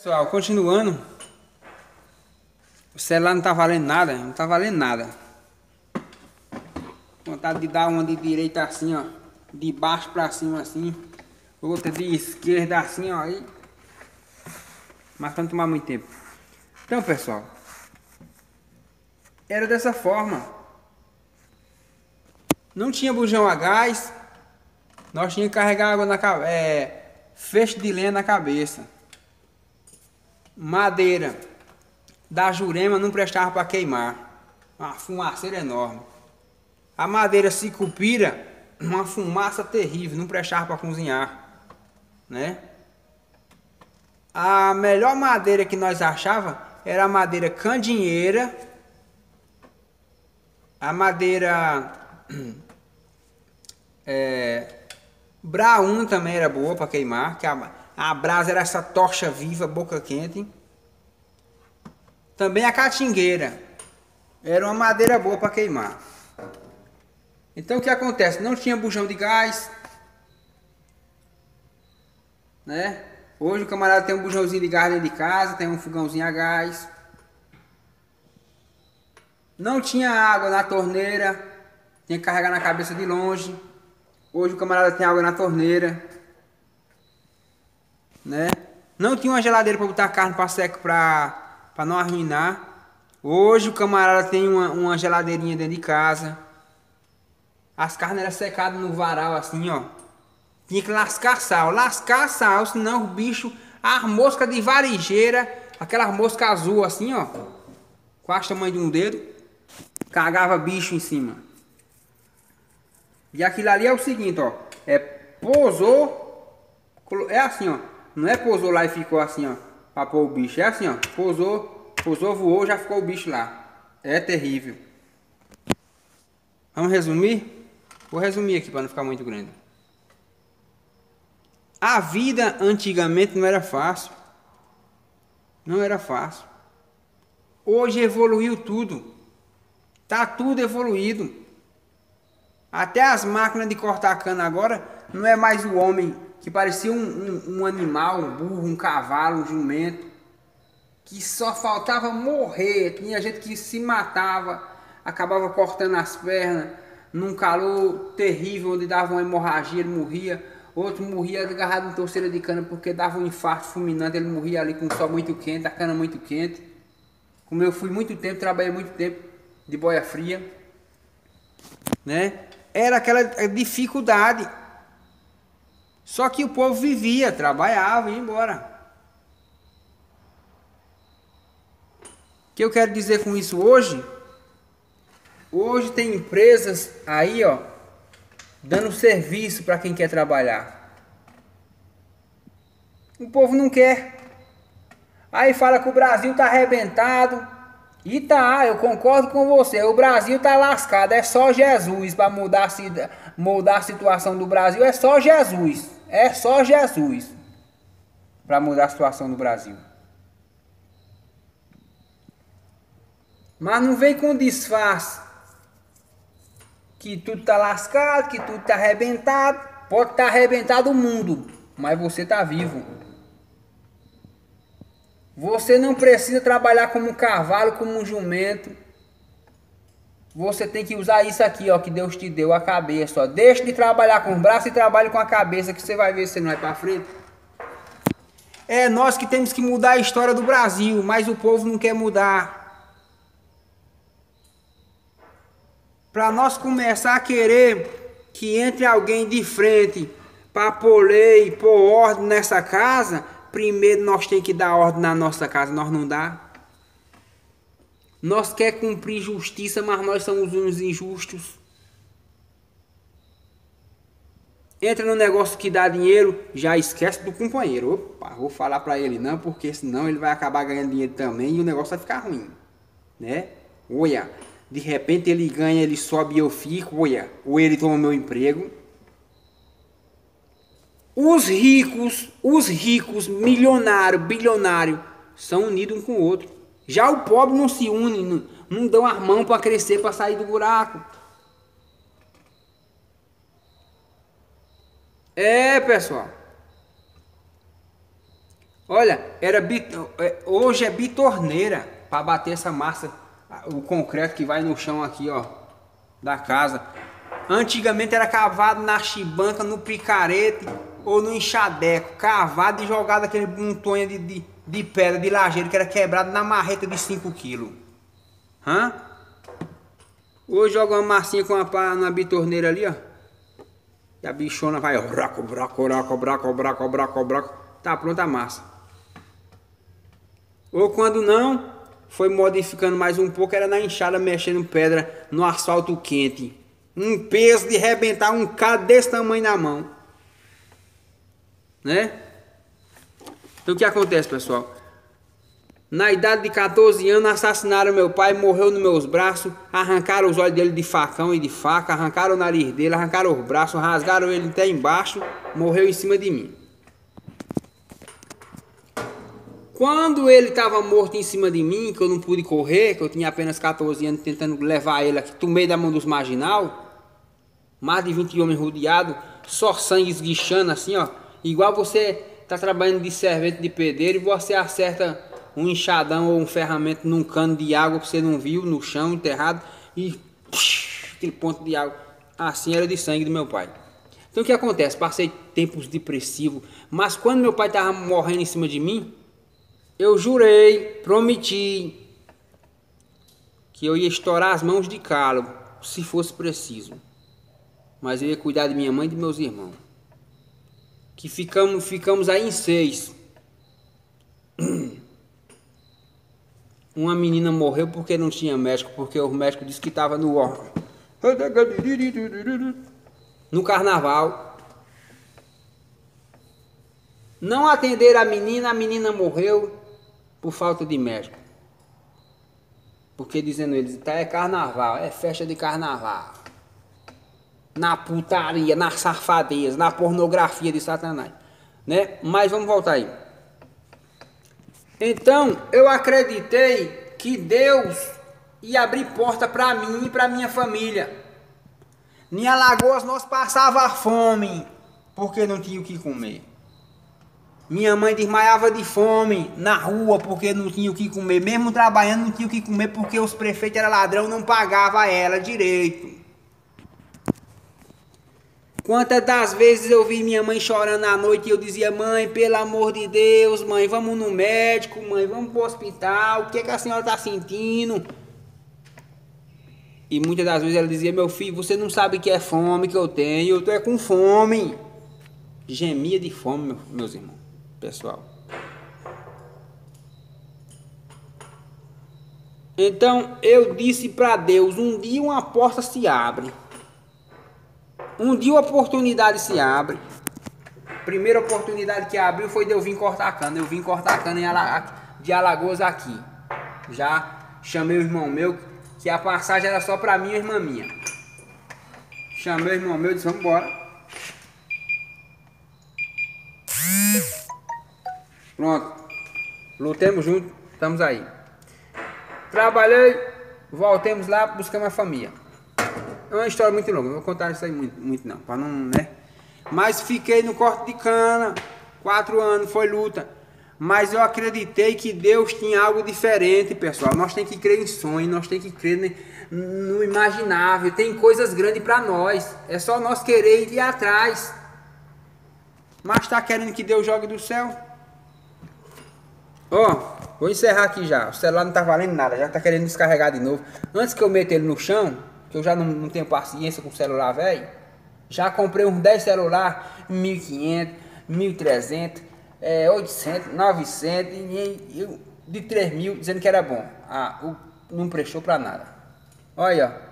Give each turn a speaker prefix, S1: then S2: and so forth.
S1: Pessoal, continuando. O celular não tá valendo nada, não tá valendo nada. Vontade de dar uma de direita assim, ó. De baixo pra cima assim. Outra de esquerda assim, ó. Aí. Mas pra não tomar muito tempo. Então, pessoal. Era dessa forma. Não tinha bujão a gás. Nós tínhamos que carregar água na cabeça. É, de lenha na cabeça madeira da Jurema não prestava para queimar. Uma fumaceira enorme. A madeira cicupira, uma fumaça terrível, não prestava para cozinhar, né? A melhor madeira que nós achava era a madeira candinheira, a madeira é, Braun também era boa para queimar, que a, a brasa era essa tocha viva, boca quente. Também a catingueira. Era uma madeira boa para queimar. Então o que acontece? Não tinha bujão de gás. Né? Hoje o camarada tem um bujãozinho de gás dentro de casa, tem um fogãozinho a gás. Não tinha água na torneira, tinha que carregar na cabeça de longe. Hoje o camarada tem água na torneira né? Não tinha uma geladeira para botar carne para seco para não arruinar. Hoje o camarada tem uma, uma geladeirinha dentro de casa. As carnes eram secadas no varal assim, ó. Tinha que lascar sal, lascar sal, senão o bicho, a mosca de varejeira, aquela mosca azul assim, ó, quase tamanho de um dedo, cagava bicho em cima. E aquilo ali é o seguinte, ó, é pousou, é assim, ó, não é pousou lá e ficou assim, ó. Pra pôr o bicho. É assim, ó. Pousou, pousou, voou, já ficou o bicho lá. É terrível. Vamos resumir? Vou resumir aqui para não ficar muito grande. A vida antigamente não era fácil. Não era fácil. Hoje evoluiu tudo. Tá tudo evoluído. Até as máquinas de cortar cana agora não é mais o homem que parecia um, um, um animal, um burro, um cavalo, um jumento, que só faltava morrer. Tinha gente que se matava, acabava cortando as pernas, num calor terrível, onde dava uma hemorragia, ele morria. Outro morria agarrado em torceira de cana porque dava um infarto fulminante, ele morria ali com o sol muito quente, a cana muito quente. Como eu fui muito tempo, trabalhei muito tempo de boia fria, né? Era aquela dificuldade. Só que o povo vivia, trabalhava e ia embora. O que eu quero dizer com isso hoje? Hoje tem empresas aí, ó, dando serviço para quem quer trabalhar. O povo não quer. Aí fala que o Brasil tá arrebentado. E tá, eu concordo com você. O Brasil tá lascado. É só Jesus para mudar, mudar a situação do Brasil. É só Jesus. É só Jesus para mudar a situação do Brasil. Mas não vem com disfarce que tudo tá lascado, que tudo tá arrebentado. Pode estar tá arrebentado o mundo, mas você tá vivo. Você não precisa trabalhar como um cavalo, como um jumento. Você tem que usar isso aqui, ó, que Deus te deu, a cabeça, ó. Deixe de trabalhar com os braços e trabalhe com a cabeça, que você vai ver se você não vai para frente. É nós que temos que mudar a história do Brasil, mas o povo não quer mudar. Para nós começar a querer que entre alguém de frente para pôr lei, pôr ordem nessa casa, primeiro nós temos que dar ordem na nossa casa, nós não dá. Nós quer cumprir justiça, mas nós somos uns injustos. Entra no negócio que dá dinheiro, já esquece do companheiro. Opa, vou falar para ele não, porque senão ele vai acabar ganhando dinheiro também e o negócio vai ficar ruim, né? Olha, de repente ele ganha, ele sobe e eu fico, olha, ou ele toma meu emprego. Os ricos, os ricos, milionário, bilionário, são unidos um com o outro. Já o pobre não se une, não, não dão as mãos para crescer, para sair do buraco. É, pessoal. Olha, era bit, é, hoje é bitorneira para bater essa massa, o concreto que vai no chão aqui, ó, da casa. Antigamente era cavado na chibanca, no picarete ou no enxadeco, cavado e jogado aquele montonha de, de, de pedra de lajeiro que era quebrado na marreta de 5 quilos. Hã? Hoje joga uma massinha com uma na bitorneira ali, ó. E a bichona vai, braco, braco, braco, braco, braco, braco, braco. Tá pronta a massa. Ou quando não, foi modificando mais um pouco, era na enxada mexendo pedra no asfalto quente. Um peso de rebentar um cado desse tamanho na mão. Né? Então o que acontece, pessoal? Na idade de 14 anos, assassinaram meu pai, morreu nos meus braços, arrancaram os olhos dele de facão e de faca, arrancaram o nariz dele, arrancaram os braços, rasgaram ele até embaixo, morreu em cima de mim. Quando ele estava morto em cima de mim, que eu não pude correr, que eu tinha apenas 14 anos tentando levar ele aqui, tomei da mão dos marginal, mais de 20 homens rodeados, só sangue esguichando assim, ó. Igual você tá trabalhando de servente de pedreiro e você acerta um enxadão ou um ferramenta num cano de água que você não viu no chão enterrado e psh, aquele ponto de água. Assim era de sangue do meu pai. Então o que acontece? Passei tempos depressivos, mas quando meu pai estava morrendo em cima de mim, eu jurei, prometi que eu ia estourar as mãos de calo, se fosse preciso. Mas eu ia cuidar de minha mãe e de meus irmãos. Que ficamos, ficamos aí em seis. Uma menina morreu porque não tinha médico, porque o médico disse que estava no órgão. No carnaval. Não atenderam a menina, a menina morreu por falta de médico. Porque dizendo eles, tá é carnaval, é festa de carnaval. Na putaria, na safadeza, na pornografia de Satanás. Né? Mas vamos voltar aí. Então, eu acreditei que Deus ia abrir porta para mim e para minha família. Em Alagoas nós passava fome, porque não tinha o que comer. Minha mãe desmaiava de fome na rua porque não tinha o que comer. Mesmo trabalhando, não tinha o que comer porque os prefeitos eram ladrão não pagava ela direito. Quantas das vezes eu vi minha mãe chorando à noite e eu dizia, mãe, pelo amor de Deus, mãe, vamos no médico, mãe, vamos pro hospital, o que, é que a senhora está sentindo? E muitas das vezes ela dizia, meu filho, você não sabe que é fome que eu tenho, eu tô é com fome. Gemia de fome, meus irmãos pessoal. Então eu disse para Deus: um dia uma porta se abre, um dia uma oportunidade se abre. Primeira oportunidade que abriu foi de eu vir cortar cana. Eu vim cortar cana de Alagoas aqui. Já chamei o irmão meu, que a passagem era só para mim e irmã minha. Chamei o irmão meu e disse: Vamos embora. Pronto. Lutemos juntos, estamos aí. Trabalhei, voltemos lá, buscamos a família. É uma história muito longa, não vou contar isso aí muito, muito não, para não, né? Mas fiquei no corte de cana, quatro anos, foi luta. Mas eu acreditei que Deus tinha algo diferente, pessoal. Nós temos que crer em sonhos, nós temos que crer no imaginável. Tem coisas grandes para nós. É só nós querer ir atrás. Mas está querendo que Deus jogue do céu? Ó, oh, vou encerrar aqui já. O celular não tá valendo nada, já tá querendo descarregar de novo. Antes que eu meta ele no chão, que eu já não, não tenho paciência com celular velho, já comprei uns 10 celular, 1500, 1300, é, 800, 900 e, e, de 3000 dizendo que era bom. Ah, o, não prestou pra nada. Olha,